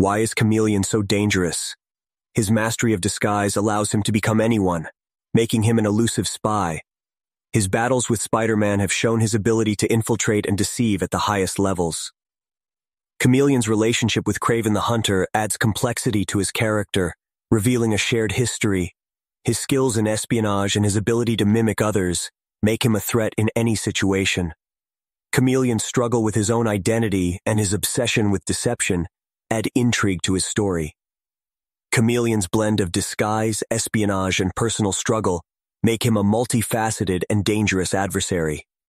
Why is Chameleon so dangerous? His mastery of disguise allows him to become anyone, making him an elusive spy. His battles with Spider-Man have shown his ability to infiltrate and deceive at the highest levels. Chameleon's relationship with Kraven the Hunter adds complexity to his character, revealing a shared history. His skills in espionage and his ability to mimic others make him a threat in any situation. Chameleon's struggle with his own identity and his obsession with deception add intrigue to his story. Chameleon's blend of disguise, espionage, and personal struggle make him a multifaceted and dangerous adversary.